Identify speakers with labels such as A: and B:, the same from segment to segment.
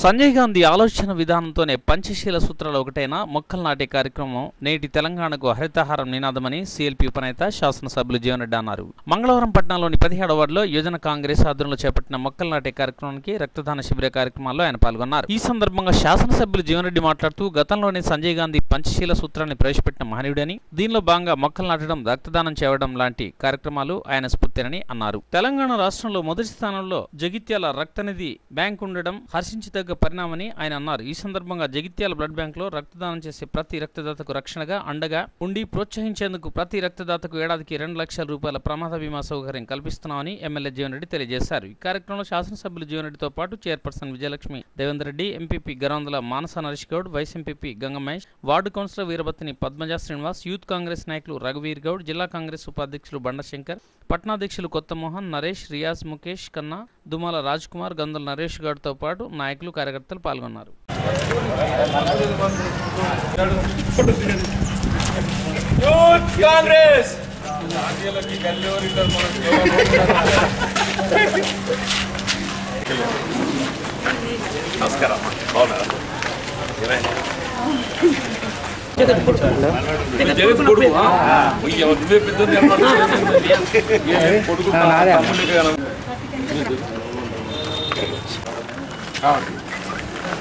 A: సంజయ్ గాంధీ ఆలోచన విధానంతోనే పంచశీల సూత్రాలు ఒకటైన మొక్కలు నాటే కార్యక్రమం నేటి తెలంగాణకు హరితహారం నినాదమని సీఎల్పీ ఉపనేత శాసనసభ్యులు జీవన్ రెడ్డి అన్నారు. మంగళవారం పట్టణంలోని పదిహేడు వార్డులో యోజన కాంగ్రెస్ ఆధ్వర్యంలో చేపట్టిన మొక్కలు నాటే కార్యక్రమానికి రక్తదాన శిబిర కార్యక్రమాల్లో ఆయన పాల్గొన్నారు. ఈ సందర్భంగా శాసనసభ్యులు జీవనరెడ్డి మాట్లాడుతూ గతంలోనే సంజయ్ గాంధీ పంచశీల సూత్రాన్ని ప్రవేశపెట్టిన మహనీయుడని దీనిలో భాగంగా మొక్కలు నాటడం రక్తదానం చేయడం లాంటి కార్యక్రమాలు ఆయన స్ఫూర్తినని అన్నారు. తెలంగాణ రాష్ట్రంలో మొదటి స్థానంలో జగిత్యాల రక్తనిధి బ్యాంక్ ఉండడం హర్షించదగ్గ పరిణామని ఆయన అన్నారు. ఈ సందర్భంగా జగిత్యాల బ్లడ్ బ్యాంక్లో రక్తదానం చేసే ప్రతి రక్తదాతకు రక్షణగా అండగా ఉండి ప్రోత్సహించేందుకు ప్రతి రక్తదాతకు ఏడాదికి రెండు లక్షల రూపాయల ప్రమాద బీమా సౌకర్యం కల్పిస్తున్నామని ఎమ్మెల్యే జీవన్ రెడ్డి తెలియజేశారు. ఈ కార్యక్రమంలో శాసనసభ్యులు జీవన్ రెడ్డితో పాటు chairperson Vijayalakshmi Devender Reddy MPP Garavandala Manasa Naresh Goud vice MPP Gangamahesh ward councillor Veerabhattini Padmaja Srinivas youth Congress నాయకులు రఘువీర్ గౌడ్ జిల్లా కాంగ్రెస్ ఉపాధ్యక్షులు బండశంకర్ పట్నాధ్యక్షులు కొత్త మోహన్ నరేష్ రియాజ్ ముఖేష్ కన్నా దుమాల రాజ్ కుమార్ గందుల నరేష్ గౌడ్తో పాటు నాయకులు కార్యకర్తలు పాల్గొన్నారు.
B: కాంగ్రెస్! నమస్కారం. బాగున్నారా?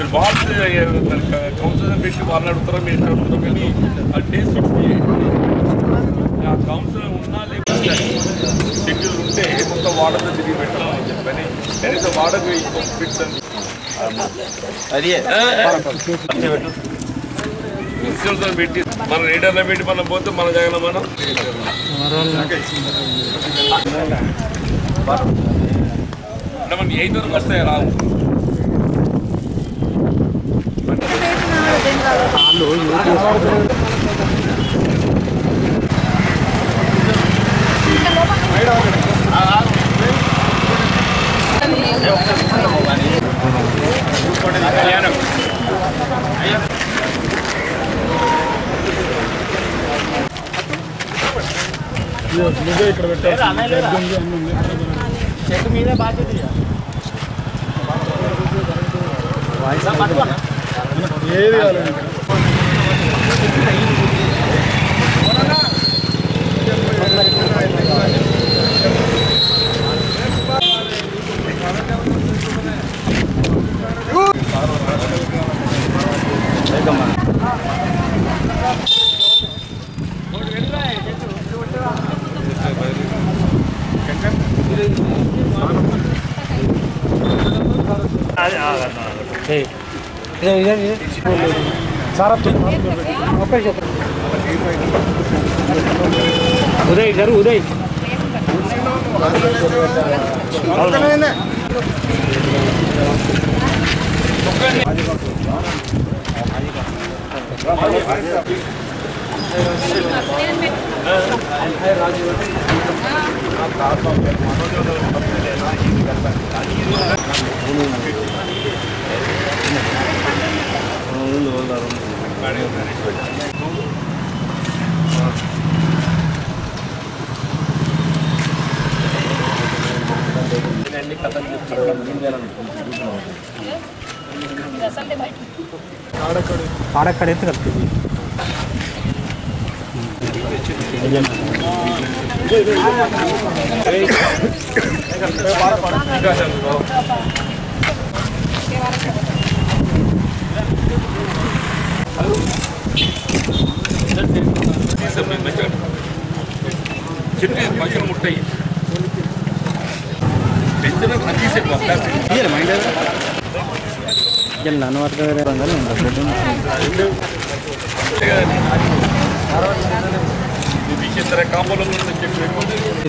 B: మీరు బాక్స్ కౌన్సిలర్ పెట్టి వాళ్ళని అడుగుతారా మీరు అడుగుతారా కానీ ఫిక్స్ చేయండి ఆ కౌన్సిలర్ ఉన్నా లేకపోతే షెడ్యూల్ ఉంటే మొత్తం వాడలో తిరిగి పెట్టాలని చెప్పని. కనీసం వాడకు ఇంకొక ఫిక్స్ అని. ఇన్సూరెన్స్ పెట్టి మన రీడర్లో పెట్టి మనం పోతే మన జగన్ మనం అంటే మనకి ఎయిత్ వరకు వస్తాయి రావు? వాళ్ళు యూజ్ మీద బాధ్యత ఏది కావాలి?
C: ఉదయ్ గారు ఉదయ్ ఆడక్కడ ఎత్తు కలుపుతుంది
B: చెట్టు పక్కన ముట్టాయి పెంచిన తీసే ప్లాస్టిక్
C: నన్ను పట్టుకు వేరే వందలు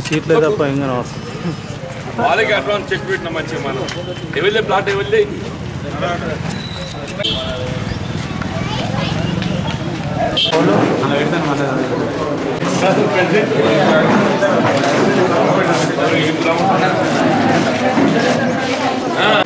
C: సీట్లే తప్ప ఇంకా
B: వాళ్ళకి అడ్వాన్స్ చెక్ పెట్టిన మంచిగా మనం ఎవరిదే ప్లాట్ ఎవరిదే
D: solo a
B: la verdad más Ah.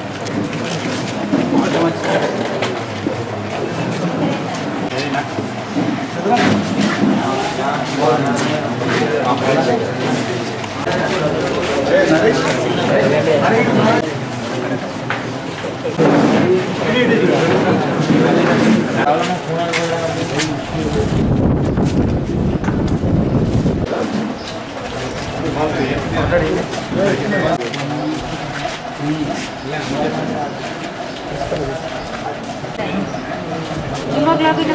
B: ఎండ లోపలికి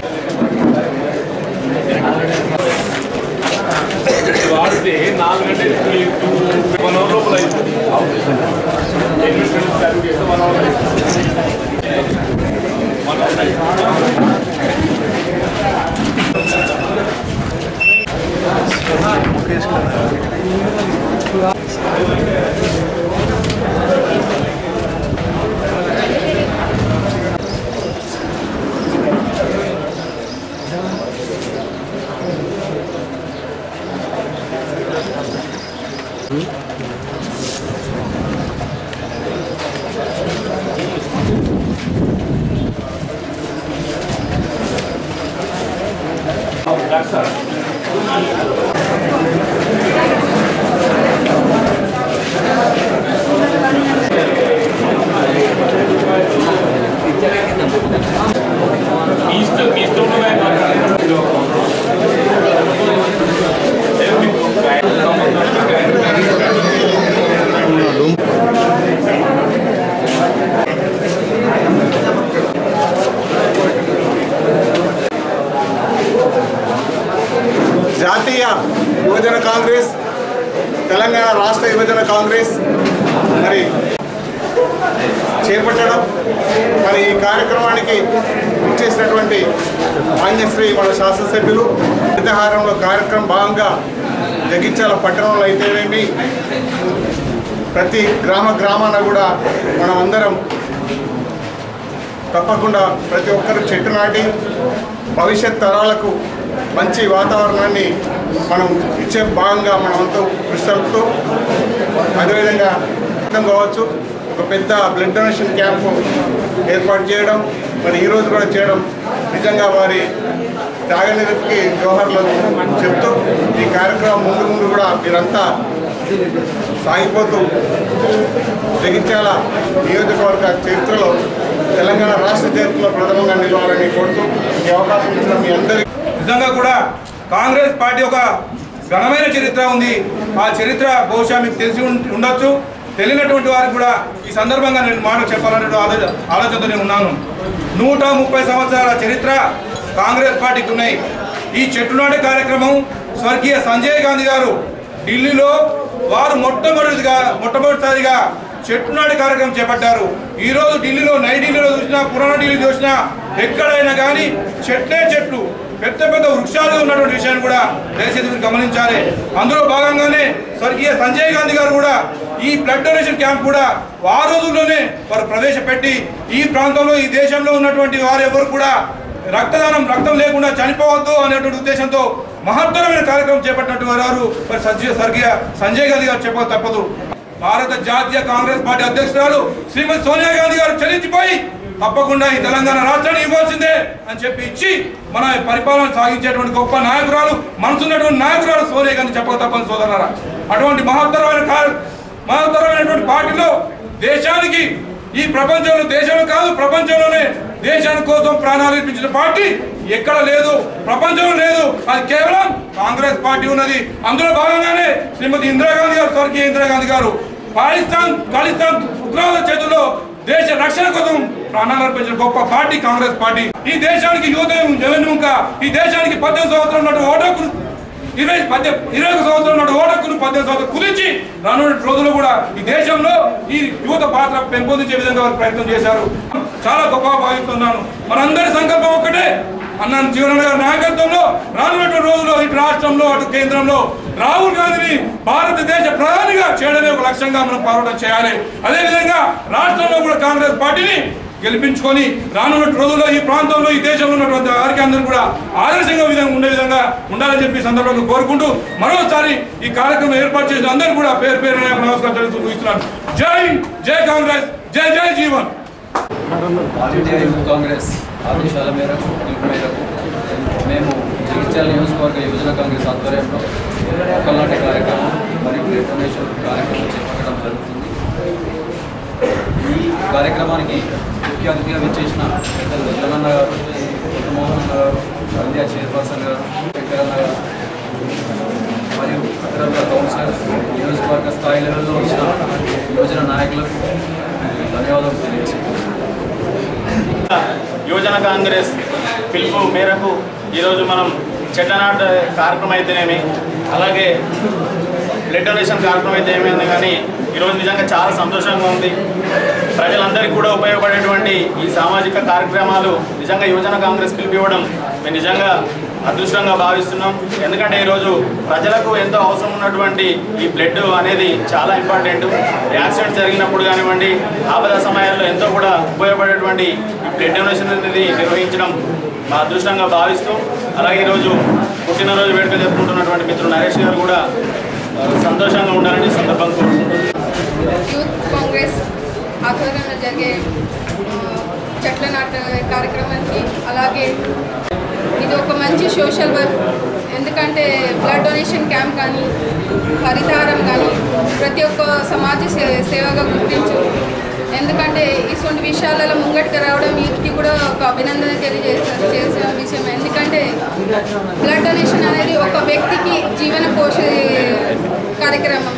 E: ವಾಡಿಸಿ ನಾಲ್ಕು ಗಂಟೆ one hour ಲೋಪಲ one hour one hour Mukesh హరితహారంలో కార్యక్రమం భాగంగా జగిత్యాల పట్టణంలో అయితేనేమి ప్రతి గ్రామ గ్రామాన కూడా మనం అందరం తప్పకుండా ప్రతి ఒక్కరు చెట్టు నాటి భవిష్యత్ తరాలకు మంచి వాతావరణాన్ని మనం ఇచ్చే భాగంగా మనమంతా కృషి జరుపుతూ అదేవిధంగా అర్థం కావచ్చు ఒక పెద్ద బ్లడ్ డొనేషన్ క్యాంపు ఏర్పాటు చేయడం మరి ఈరోజు కూడా చేయడం నిజంగా వారి త్యాగనిరతికి జోహర్లు చెప్తూ ఈ కార్యక్రమం ముందు ముందు కూడా మీరంతా సాగిపోతూ జగించాల నియోజకవర్గ చరిత్రలో తెలంగాణ రాష్ట్ర చరిత్రలో ప్రథమంగా నిలవాలని కోరుతూ ఈ అవకాశం ఇచ్చిన మీ అందరికీ
F: నిజంగా కూడా కాంగ్రెస్ పార్టీ ఒక ఘనమైన చరిత్ర ఉంది. ఆ చరిత్ర బహుశా మీకు తెలిసి ఉం- ఉండొచ్చు. తెలియనటువంటి వారికి కూడా ఈ సందర్భంగా నేను మాట చెప్పాలనే ఆలోచన ఆలోచనతో నేను ఉన్నాను. నూట ముప్పై సంవత్సరాల చరిత్ర కాంగ్రెస్ పార్టీకి ఉన్నాయి ఈ చెట్టు నాటే కార్యక్రమం స్వర్గీయ సంజయ్ గాంధీ గారు ఢిల్లీలో వారు మొట్టమొదటిగా మొట్టమొదటిసారిగా చెట్టు నాటి కార్యక్రమం చేపట్టారు. ఈ రోజు ఢిల్లీలో నై ఢిల్లీలో చూసినా పురాణ ఢిల్లీ చూసినా ఎక్కడైనా కానీ చెట్లే చెట్లు. పెద్ద పెద్ద వృక్షాలు ఉన్నటువంటి విషయాన్ని కూడా దయచేసి మీరు గమనించాలి. అందులో భాగంగానే స్వర్గీయ సంజయ్ గాంధీ గారు కూడా ఈ బ్లడ్ డొనేషన్ క్యాంప్ కూడా ఆ రోజుల్లోనే వారు ప్రవేశపెట్టి ఈ ప్రాంతంలో ఈ దేశంలో ఉన్నటువంటి వారు ఎవరు కూడా రక్తదానం రక్తం లేకుండా చనిపోవద్దు అనేటువంటి ఉద్దేశంతో మహత్తరమైన కార్యక్రమం చేపట్టినట్టు వారు మరి సజ్జ స్వర్గీయ సంజయ్ గాంధీ గారు చెప్పక తప్పదు. భారత జాతీయ కాంగ్రెస్ పార్టీ అధ్యక్షురాలు శ్రీమతి సోనియా గాంధీ గారు చలించిపోయి తప్పకుండా ఈ తెలంగాణ రాష్ట్రాన్ని ఇవ్వాల్సిందే అని చెప్పి ఇచ్చి మన పరిపాలన సాగించేటువంటి గొప్ప నాయకురాలు మనసున్నటువంటి నాయకురాలు సోనియా గాంధీ చెప్పక తప్పని సోదరులారా. అటువంటి మహత్తరమైన మహత్తరమైనటువంటి పార్టీలో దేశానికి ఈ ప్రపంచంలో దేశంలో కాదు ప్రపంచంలోనే దేశాని కోసం ప్రాణాలు ఇప్పించిన పార్టీ ఎక్కడ లేదు ప్రపంచంలో లేదు. అది కేవలం కాంగ్రెస్ పార్టీ ఉన్నది. అందులో భాగంగానే శ్రీమతి ఇందిరాగాంధీ గారు స్వర్గీయ ఇందిరాగాంధీ గారు పాకిస్తాన్ ఖాళిస్తాన్ ఉగ్రవాద చేతుల్లో దేశ రక్షణ కోసం ప్రాణాలు అర్పించిన గొప్ప పార్టీ కాంగ్రెస్ పార్టీ. ఈ దేశానికి యువత జగన్ముఖ ఈ దేశానికి పద్దెనిమిది సంవత్సరాలు ఉన్నట్టు ఓటకు ఇరవై పద్దె ఇరవై ఒక సంవత్సరం నాడు ఓడకును పద్దెనిమిది సంవత్సరం కుదించి రానున్న రోజుల్లో కూడా ఈ దేశంలో ఈ యువత పాత్ర పెంపొందించే విధంగా వారు ప్రయత్నం చేశారు. చాలా గొప్పగా భావిస్తున్నాను. మనందరి సంకల్పం ఒక్కటే. అన్న జీవన గారి నాయకత్వంలో రానున్నటువంటి రోజుల్లో ఇటు రాష్ట్రంలో అటు కేంద్రంలో రాహుల్ గాంధీని భారతదేశ ప్రధానిగా చేయడమే ఒక లక్ష్యంగా మనం పోరాటం చేయాలి. అదేవిధంగా రాష్ట్రంలో కూడా కాంగ్రెస్ పార్టీని గెలిపించుకొని రానున్న రోజుల్లో ఈ ప్రాంతంలో ఈ దేశంలో ఉన్నటువంటి వారికి అందరూ కూడా ఆదర్శంగా విధంగా ఉండే విధంగా ఉండాలని చెప్పి ఈ సందర్భంగా కోరుకుంటూ మరోసారి ఈ కార్యక్రమం ఏర్పాటు చేసిన అందరూ కూడా పేరు పేరు నమస్కారం తెలుస్తూ ముగిస్తున్నాను. జై జై కాంగ్రెస్ జై జై జీవన్.
D: కాంగ్రెస్ ఆదేశాల మేరకు పిలుపు మేరకు మేము జగిత్యాల నియోజకవర్గ యువజన కాంగ్రెస్ ఆధ్వర్యంలో ఒక్కలాంటి కార్యక్రమం మరియు డొనేషన్ కార్యక్రమం చేపట్టడం జరుగుతుంది. కార్యక్రమానికి ముఖ్య అతిథిగా విచ్చేసిన పెద్దలు వెల్లనన్న గారు మోహన్ గారు ఇండియా చైర్పర్సన్ గారు గారు మరియు ఇతర కౌన్సిలర్ నియోజకవర్గ స్థాయి లెవెల్లో వచ్చిన యువజన నాయకులకు ధన్యవాదాలు తెలియజేస్తున్నాను.
G: యువజన కాంగ్రెస్ పిలుపు మేరకు ఈరోజు మనం చెట్ల నాట కార్యక్రమం అయితేనేమి అలాగే బ్లడ్ డొనేషన్ కార్యక్రమం అయితే ఏమైంది కానీ ఈరోజు నిజంగా చాలా సంతోషంగా ఉంది. ప్రజలందరికీ కూడా ఉపయోగపడేటువంటి ఈ సామాజిక కార్యక్రమాలు నిజంగా యువజన కాంగ్రెస్ పిలిపివ్వడం మేము నిజంగా అదృష్టంగా భావిస్తున్నాం. ఎందుకంటే ఈరోజు ప్రజలకు ఎంతో అవసరం ఉన్నటువంటి ఈ బ్లడ్ అనేది చాలా ఇంపార్టెంట్ యాక్సిడెంట్ జరిగినప్పుడు కానివ్వండి ఆపద సమయాల్లో ఎంతో కూడా ఉపయోగపడేటువంటి ఈ బ్లడ్ డొనేషన్ అనేది నిర్వహించడం మా అదృష్టంగా భావిస్తూ అలాగే ఈరోజు పుట్టినరోజు వేడుక జరుపుకుంటున్నటువంటి మిత్రుడు నరేష్ గారు కూడా సంతోషంగా ఉండాలని సందర్భం కోరుకుంటున్నాను.
H: కాంగ్రెస్ ఆధ్వర్యంలో జరిగే చెట్ల నాట కార్యక్రమానికి అలాగే ఇది ఒక మంచి సోషల్ వర్క్. ఎందుకంటే బ్లడ్ డొనేషన్ క్యాంప్ కానీ హరితహారం కానీ ప్రతి ఒక్క సమాజ సే- సేవగా గుర్తించు. ఎందుకంటే ఇటువంటి విషయాలలో ముంగటికి రావడం వీటికి కూడా ఒక అభినందన తెలియజేస్తారు చేసిన విషయం. ఎందుకంటే బ్లడ్ డొనేషన్ అనేది ఒక వ్యక్తికి జీవన పోషే కార్యక్రమం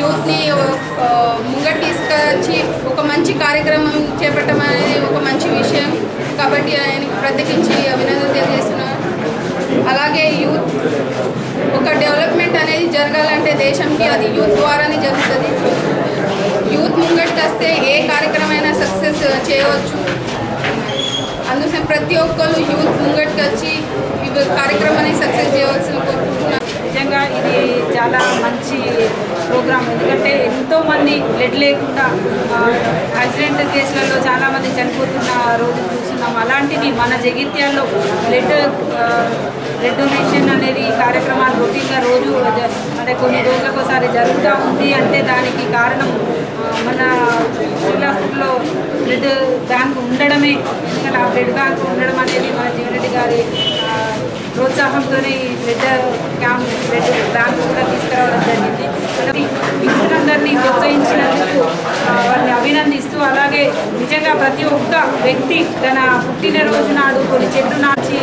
H: యూత్ని ముంగట ముంగట్ తీసుకొచ్చి ఒక మంచి కార్యక్రమం చేపట్టడం అనేది ఒక మంచి విషయం. కాబట్టి ఆయనకి ప్రత్యేకించి అభినందన తెలియజేస్తున్నాను. అలాగే యూత్ ఒక డెవలప్మెంట్ అనేది జరగాలంటే దేశంకి అది యూత్ ద్వారానే జరుగుతుంది. యూత్ ముంగట్కి వస్తే ఏ కార్యక్రమైనా సక్సెస్ చేయవచ్చు. అందుకే ప్రతి ఒక్కరు యూత్ ముంగట్కి వచ్చి ఈ కార్యక్రమాన్ని సక్సెస్ చేయవలసిన కోరుకుంటున్నాను.
I: నిజంగా ఇది చాలా మంచి ప్రోగ్రామ్. ఎందుకంటే ఎంతోమంది బ్లడ్ లేకుండా యాక్సిడెంట్ కేసులలో చాలామంది చనిపోతున్న రోజు చూస్తున్నాం. అలాంటిది మన జగిత్యాల్లో బ్లడ్ బ్లడ్ డొనేషన్ అనేది కార్యక్రమాలు రొటీన్గా రోజు అంటే కొన్ని రోజులకు ఒకసారి జరుగుతూ ఉంది అంటే దానికి కారణం మన సివిల్ హాస్పిటల్లో బ్లడ్ బ్యాంక్ ఉండడమే. ఎందుకంటే ఆ బ్లడ్ బ్యాంక్ ఉండడం అనేది మన జీవనరెడ్డి గారి ప్రోత్సాహంతోనే ఈ బ్లడ్ క్యాంప్ బ్లడ్ బ్యాంక్ కూడా తీసుకురావడం జరిగింది. మిత్రులందరినీ ప్రోత్సహించినందుకు వారిని అభినందిస్తూ అలాగే నిజంగా ప్రతి ఒక్క వ్యక్తి తన పుట్టినరోజు నాడు కొన్ని చెట్లు నాచి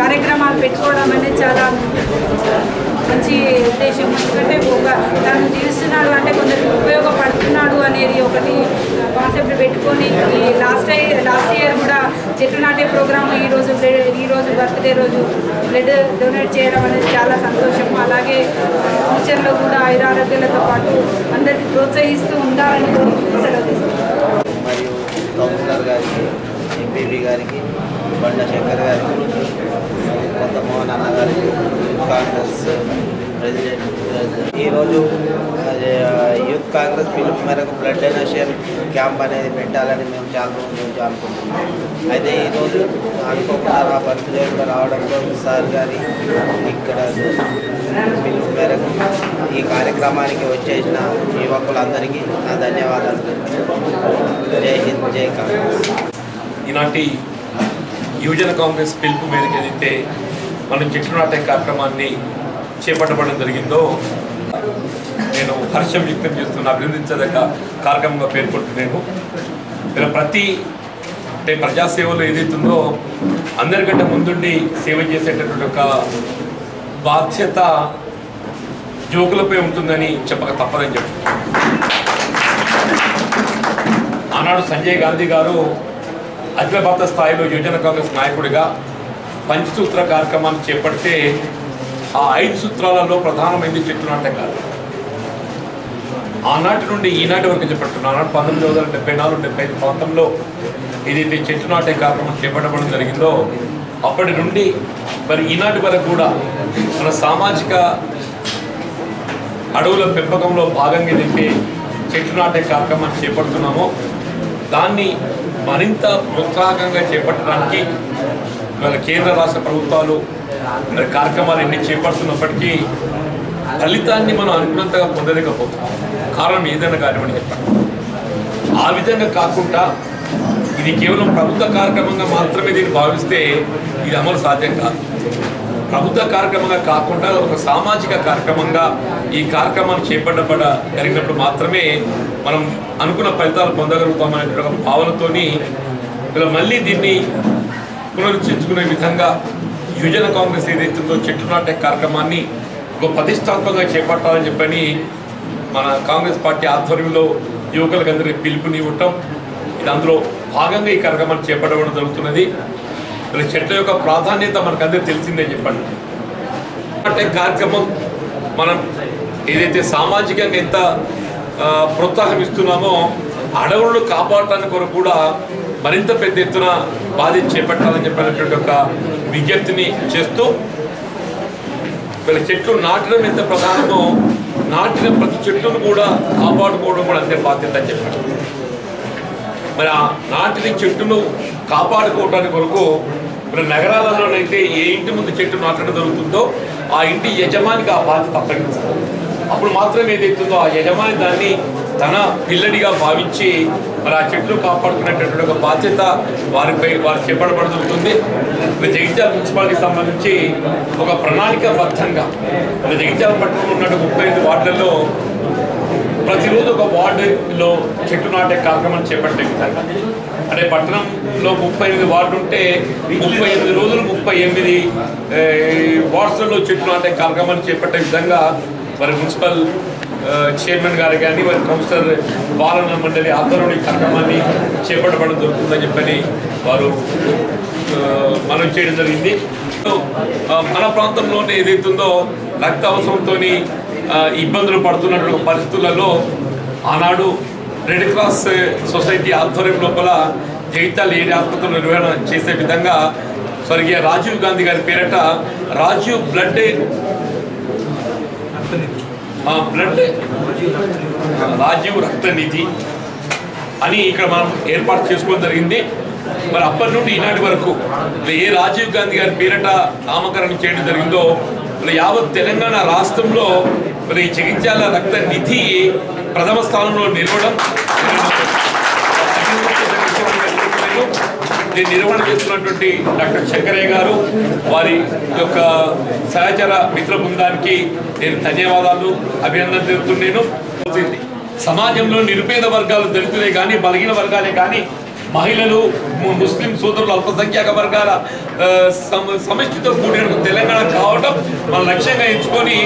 I: కార్యక్రమాలు పెట్టుకోవడం అనేది చాలా మంచి ఉద్దేశం ఎందుకంటే ఒక తను జీవిస్తున్నాడు అంటే కొందరికి ఉపయోగపడుతున్నాడు అనేది ఒకటి కాన్సెప్ట్ పెట్టుకొని ఈ లాస్ట్ లాస్ట్ ఇయర్ కూడా చెట్లు నాటే ప్రోగ్రామ్ ఈ రోజు బ్లడ్- ఈ రోజు బర్త్డే రోజు బ్లడ్ డొనేట్ చేయడం అనేది చాలా సంతోషం. అలాగే ఫ్యూచర్లో కూడా ఆయురారోగ్యాలతో పాటు అందరికీ ప్రోత్సహిస్తూ ఉండాలని సెలవు తీసుకుంటాం
J: మరియు కౌన్సిలర్ గారికి ఎంపీపీ గారికి బండ శంకర్ గారికి కొత్త మోహన్ అన్న గారికి యూత్ కాంగ్రెస్ ప్రెసిడెంట్ ఈరోజు అదే, యూత్ కాంగ్రెస్ పిలుపు మేరకు బ్లడ్ డొనేషన్ క్యాంప్ అనేది పెట్టాలని మేము చాలా రోజుల నుంచి అనుకుంటున్నాం అయితే ఈరోజు అనుకోకుండా నా బర్త్డే కూడా రావడంతో సార్ గారి ఇక్కడ పిలుపు మేరకు ఈ కార్యక్రమానికి వచ్చేసిన యువకులందరికీ నా ధన్యవాదాలు. జై హింద్ జై కాంగ్రెస్.
B: ఈనాటి యువజన కాంగ్రెస్ పిలుపు మేరకు ఏదైతే మనం చెట్లు నాటే కార్యక్రమాన్ని చేపట్టబడడం జరిగిందో నేను హర్షం వ్యక్తం చేస్తున్న అభినందించదగ్గ కార్యక్రమంగా పేర్కొంటున్నాను. ఇలా ప్రతి అంటే ప్రజాసేవలో ఏదైతుందో అందరికంటే ముందుండి సేవ చేసేటటువంటి ఒక బాధ్యత యువకులపై ఉంటుందని చెప్పక తప్పదని చెప్పు ఆనాడు సంజయ్ గాంధీ గారు అఖిల భారత స్థాయిలో యువజన కాంగ్రెస్ నాయకుడిగా పంచసూత్ర కార్యక్రమాన్ని చేపడితే ఆ ఐదు సూత్రాలలో ప్రధానమైనది చెట్టు నాటే కాదు ఆనాటి నుండి ఈనాటి వరకు చెప్పట్టున్నాను ఆనాడు పంతొమ్మిది వందల డెబ్బై నాలుగు డెబ్బై ఐదు ప్రాంతంలో ఏదైతే చెట్టు నాటే కార్యక్రమం చేపట్టడం జరిగిందో అప్పటి నుండి మరి ఈనాటి వరకు కూడా మన సామాజిక అడవుల పెంపకంలో భాగంగా ఏదైతే చెట్టు నాటే కార్యక్రమాన్ని చేపడుతున్నామో దాన్ని మరింత ప్రోత్సాహకంగా చేపట్టడానికి ఇవాళ కేంద్ర రాష్ట్ర ప్రభుత్వాలు మరి కార్యక్రమాలు ఎన్ని చేపడుతున్నప్పటికీ ఫలితాన్ని మనం అనుకున్నంతగా పొందలేకపోతాం కారణం ఏదైనా కానివ్వండి చెప్పండి. ఆ విధంగా కాకుండా ఇది కేవలం ప్రభుత్వ కార్యక్రమంగా మాత్రమే దీన్ని భావిస్తే ఇది అమలు సాధ్యం కాదు. ప్రభుత్వ కార్యక్రమంగా కాకుండా ఒక సామాజిక కార్యక్రమంగా ఈ కార్యక్రమాన్ని చేపట్టబడ జరిగినప్పుడు మాత్రమే మనం అనుకున్న ఫలితాలు పొందగలుగుతామనే ఒక భావనతోని ఇలా మళ్ళీ దీన్ని పునరుద్ధరించుకునే విధంగా యువజన కాంగ్రెస్ ఏదైతుందో చెట్లు నాటే కార్యక్రమాన్ని ఒక ప్రతిష్టాత్మకంగా చేపట్టాలని చెప్పని మన కాంగ్రెస్ పార్టీ ఆధ్వర్యంలో యువకులకు అందరికీ పిలుపునివ్వటం ఇది అందులో భాగంగా ఈ కార్యక్రమాన్ని చేపట్టడం జరుగుతున్నది. ఇలా చెట్ల యొక్క ప్రాధాన్యత మనకు తెలిసిందే చెప్పండి. అంటే కార్యక్రమం మనం ఏదైతే సామాజికంగా ఎంత ప్రోత్సాహం ఇస్తున్నామో అడవులను కాపాడటానికి కొరకు కూడా మరింత పెద్ద ఎత్తున బాధ్యత చేపట్టాలని చెప్పినటువంటి ఒక విజ్ఞప్తిని చేస్తూ వీళ్ళ చెట్లు నాటడం ఎంత ప్రధానమో నాటిన ప్రతి చెట్టును కూడా కాపాడుకోవడం కూడా అంతే బాధ్యత అని చెప్పారు. మరి ఆ నాటిన చెట్టును కాపాడుకోవడానికి కొరకు మరి నగరాలలోనైతే ఏ ఇంటి ముందు చెట్టు నాటడం జరుగుతుందో ఆ ఇంటి యజమానికి ఆ బాధ్యత అప్పగించాలి. అప్పుడు మాత్రమే ఏదైతుందో ఆ యజమాని దాన్ని తన పిల్లడిగా భావించి మరి ఆ చెట్లు కాపాడుకునేటటువంటి ఒక బాధ్యత వారిపై వారు చేపట్టబడి మరి జగిత్యాల మున్సిపాలిటీకి సంబంధించి ఒక ప్రణాళికాబద్ధంగా మరి జగిత్యాల పట్టణంలో ఉన్న ముప్పై ఐదు వార్డులలో ప్రతిరోజు ఒక వార్డులో చెట్టు నాటే కార్యక్రమం చేపట్టే విధంగా అంటే పట్టణంలో ముప్పై ఎనిమిది వార్డు ఉంటే ముప్పై ఎనిమిది రోజులు ముప్పై ఎనిమిది ఏ, వార్డ్స్లలో చెట్టు నాటే కార్యక్రమాన్ని చేపట్టే విధంగా మరి మున్సిపల్ చైర్మన్ గారు కానీ మరి కౌన్సిలర్ పాలన మండలి ఆధ్వర్యంలో ఈ కార్యక్రమాన్ని చేపట్టబడడం జరుగుతుందని చెప్పని వారు మనం చేయడం జరిగింది. మన ప్రాంతంలోనే ఏదైతుందో రక్త అవసరంతో ఇబ్బందులు పడుతున్నటువంటి పరిస్థితులలో ఆనాడు రెడ్ క్రాస్ సొసైటీ ఆధ్వర్యం లోపల జగిత్యాల ఏరియా ఆసుపత్రులు నిర్వహణ చేసే విధంగా స్వర్గీయ రాజీవ్ గాంధీ గారి పేరట రాజీవ్ బ్లడ్ ఆ, బ్లడ్ రాజీవ్ రక్త నిధి అని ఇక్కడ మనం ఏర్పాటు చేసుకోవడం జరిగింది. మరి అప్పటి నుండి ఈనాటి వరకు ఏ రాజీవ్ గాంధీ గారి పేరట నామకరణం చేయడం జరిగిందో మరి యావత్ తెలంగాణ రాష్ట్రంలో మరి ఈ జగిత్యాల రక్త నిధి ప్రథమ స్థానంలో నిలవడం. దీన్ని నిర్వహణ చేస్తున్నటువంటి డాక్టర్ శంకరయ్య గారు వారి యొక్క సహచర మిత్ర బృందానికి నేను ధన్యవాదాలు అభినందన తెలుపుతున్నాను. సమాజంలో నిరుపేద వర్గాలు దళితులే కానీ బలహీన వర్గాలే కానీ మహిళలు ముస్లిం సోదరులు అల్పసంఖ్యాక వర్గాల సమ- సమిష్టితో కూడిన తెలంగాణ కావడం మన లక్ష్యంగా ఎంచుకొని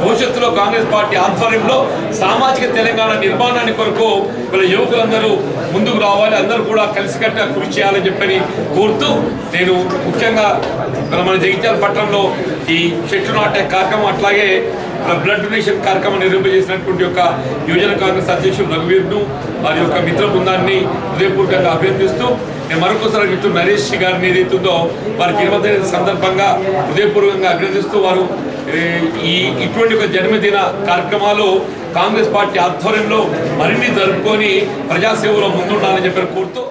B: భవిష్యత్తులో కాంగ్రెస్ పార్టీ ఆధ్వర్యంలో సామాజిక తెలంగాణ నిర్మాణాన్ని కొరకు వీళ్ళ యువకులందరూ ముందుకు రావాలి అందరూ కూడా కలిసికట్ట కృషి చేయాలని చెప్పని కోరుతూ నేను ముఖ్యంగా మన మన జగిత్యాల పట్టణంలో ఈ చెట్లు నాటే కార్యక్రమం అట్లాగే బ్లడ్ డొనేషన్ కార్యక్రమం నిర్వహించేసినటువంటి యొక్క యువజన కాంగ్రెస్ అధ్యక్షుడు రఘువీర్ను వారి యొక్క మిత్ర బృందాన్ని హృదయపూర్వకంగా అభినందిస్తూ నేను మరొకసారి మిత్రుడు నరేష్ గారిని ఏదైతుందో వారికి ఇరవై సందర్భంగా హృదయపూర్వకంగా అభినందిస్తూ వారు ఈ ఇటువంటి ఒక జన్మదిన కార్యక్రమాలు కాంగ్రెస్ పార్టీ ఆధ్వర్యంలో మరిన్ని జరుపుకొని ప్రజాసేవలో ముందుండాలని చెప్పి కోరుతూ